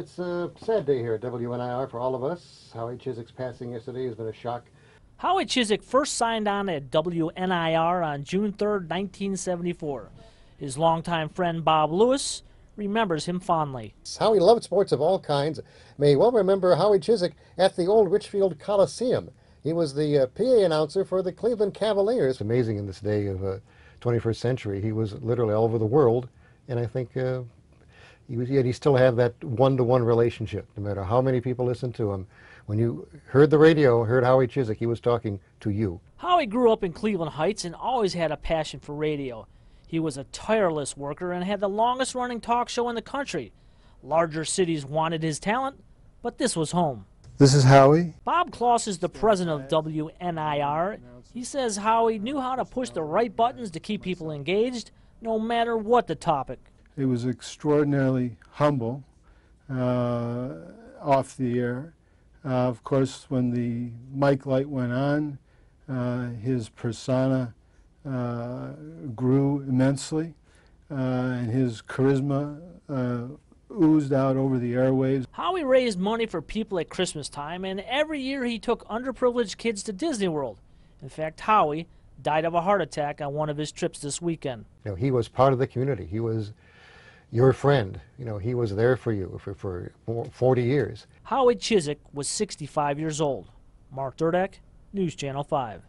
it's a sad day here at WNIR for all of us. Howie Chizek's passing yesterday has been a shock. Howie Chizek first signed on at WNIR on June 3, 1974. His longtime friend Bob Lewis remembers him fondly. Howie loved sports of all kinds. May well remember Howie Chizek at the old Richfield Coliseum. He was the uh, PA announcer for the Cleveland Cavaliers. It's amazing in this day of uh, 21st century. He was literally all over the world, and I think uh, he was, yet he still had that one-to-one relationship, no matter how many people listened to him. When you heard the radio, heard Howie Chizek, he was talking to you. Howie grew up in Cleveland Heights and always had a passion for radio. He was a tireless worker and had the longest running talk show in the country. Larger cities wanted his talent, but this was home. This is Howie. Bob Kloss is the president of WNIR. He says Howie knew how to push the right buttons to keep people engaged, no matter what the topic. He was extraordinarily humble uh, off the air. Uh, of course, when the mic light went on, uh, his persona uh, grew immensely, uh, and his charisma uh, oozed out over the airwaves. Howie raised money for people at Christmas time, and every year he took underprivileged kids to Disney World. In fact, Howie died of a heart attack on one of his trips this weekend. You know, he was part of the community. He was your friend. You know, he was there for you for, for 40 years. Howie Chizek was 65 years old. Mark Durdak, News Channel 5.